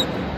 you